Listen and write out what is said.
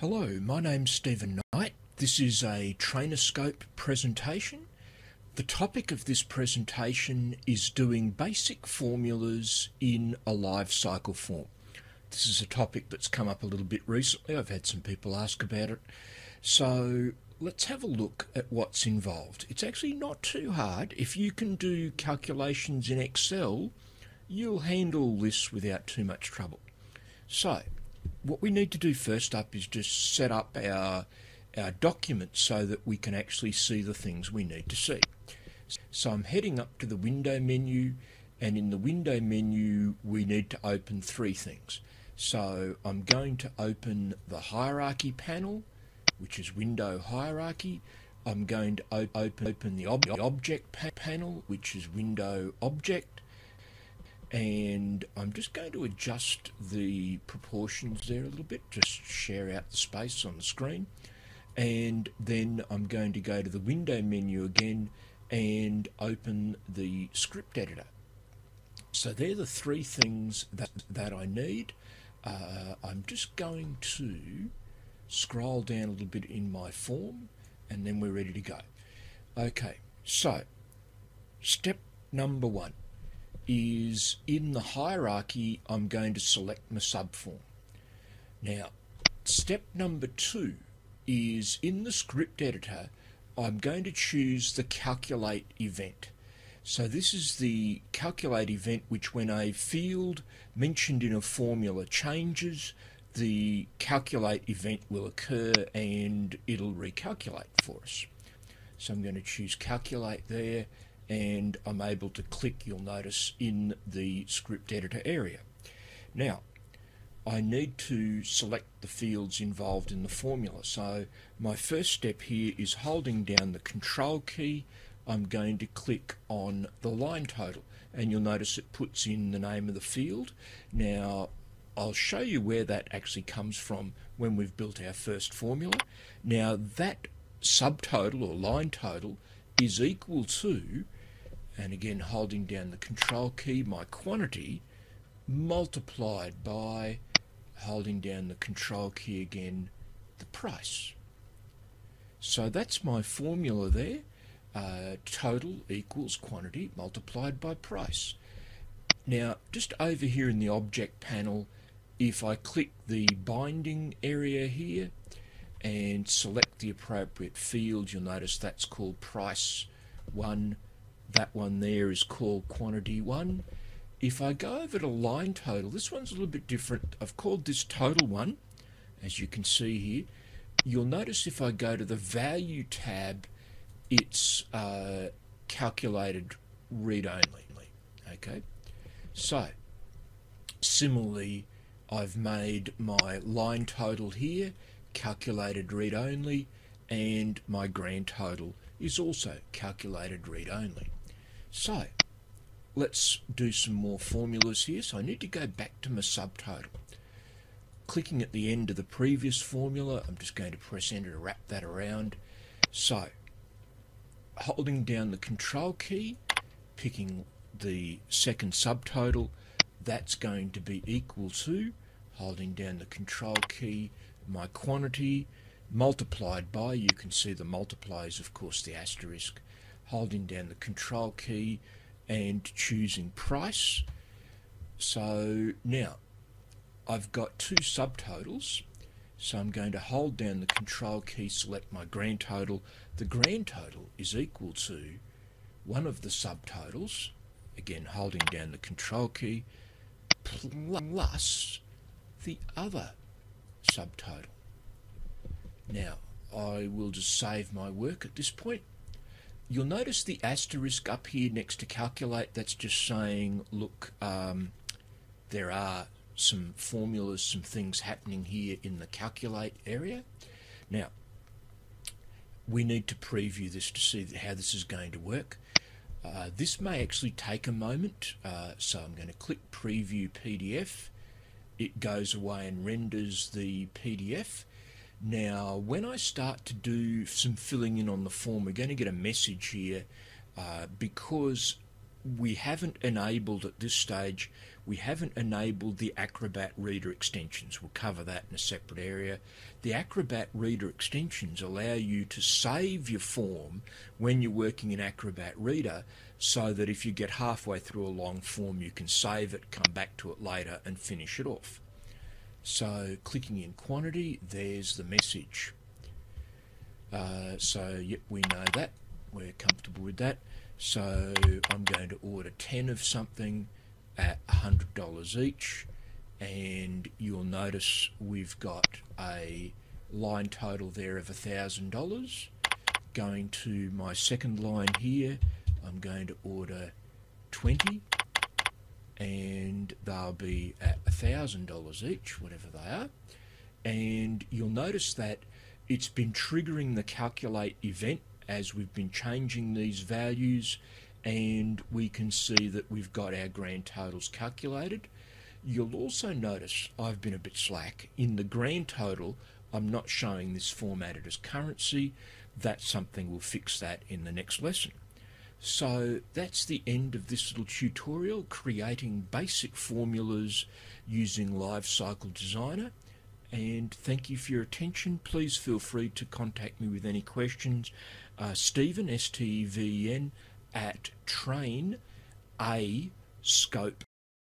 Hello, my name's Steven Knight. This is a Trainerscope presentation. The topic of this presentation is doing basic formulas in a LiveCycle form. This is a topic that's come up a little bit recently. I've had some people ask about it. So let's have a look at what's involved. It's actually not too hard. If you can do calculations in Excel, you'll handle this without too much trouble. So, what we need to do first up is just set up our, our document so that we can actually see the things we need to see. So I'm heading up to the window menu and in the window menu we need to open three things. So I'm going to open the hierarchy panel, which is window hierarchy. I'm going to op open, open the ob object pa panel, which is window object. And I'm just going to adjust the proportions there a little bit, just share out the space on the screen. And then I'm going to go to the window menu again and open the script editor. So they're the three things that, that I need. Uh, I'm just going to scroll down a little bit in my form and then we're ready to go. Okay, so step number one is in the hierarchy, I'm going to select my subform. Now, step number two is in the script editor, I'm going to choose the calculate event. So this is the calculate event which when a field mentioned in a formula changes, the calculate event will occur and it'll recalculate for us. So I'm going to choose calculate there and I'm able to click, you'll notice, in the script editor area. Now, I need to select the fields involved in the formula. So my first step here is holding down the control key I'm going to click on the line total and you'll notice it puts in the name of the field. Now I'll show you where that actually comes from when we've built our first formula. Now that subtotal or line total is equal to, and again holding down the control key, my quantity multiplied by holding down the control key again, the price. So that's my formula there uh, total equals quantity multiplied by price. Now, just over here in the object panel, if I click the binding area here and select the appropriate field, you'll notice that's called price 1. That one there is called quantity 1. If I go over to line total, this one's a little bit different. I've called this total 1, as you can see here. You'll notice if I go to the value tab, it's uh, calculated read only. Okay, so similarly, I've made my line total here calculated read only, and my grand total is also calculated read only. So let's do some more formulas here. So I need to go back to my subtotal. Clicking at the end of the previous formula, I'm just going to press enter to wrap that around. So holding down the control key, picking the second subtotal, that's going to be equal to, holding down the control key, my quantity multiplied by, you can see the multipliers, of course, the asterisk, holding down the control key and choosing price. So now I've got two subtotals so I'm going to hold down the control key, select my grand total. The grand total is equal to one of the subtotals, again holding down the control key, plus the other subtotal. Now, I will just save my work at this point. You'll notice the asterisk up here next to calculate, that's just saying, look, um, there are some formulas, some things happening here in the calculate area. Now, we need to preview this to see how this is going to work. Uh, this may actually take a moment, uh, so I'm going to click Preview PDF. It goes away and renders the PDF. Now, when I start to do some filling in on the form, we're going to get a message here uh, because we haven't enabled at this stage, we haven't enabled the Acrobat Reader extensions. We'll cover that in a separate area. The Acrobat Reader extensions allow you to save your form when you're working in Acrobat Reader so that if you get halfway through a long form, you can save it, come back to it later, and finish it off. So, clicking in quantity, there's the message. Uh, so, yep, we know that. We're comfortable with that. So, I'm going to order 10 of something at $100 each. And you'll notice we've got a line total there of $1,000. Going to my second line here, I'm going to order 20 and they'll be at $1,000 each, whatever they are. And you'll notice that it's been triggering the calculate event as we've been changing these values and we can see that we've got our grand totals calculated. You'll also notice I've been a bit slack. In the grand total, I'm not showing this formatted as currency. That's something we'll fix that in the next lesson. So that's the end of this little tutorial, creating basic formulas using Livecycle Designer. And thank you for your attention. Please feel free to contact me with any questions. Uh, Steven, S-T-E-V-E-N, at train a scope